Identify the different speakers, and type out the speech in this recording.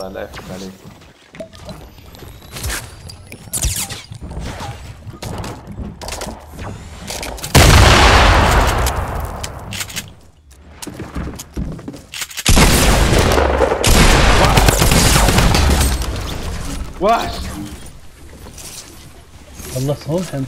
Speaker 1: my left belly. What?
Speaker 2: I lost all him.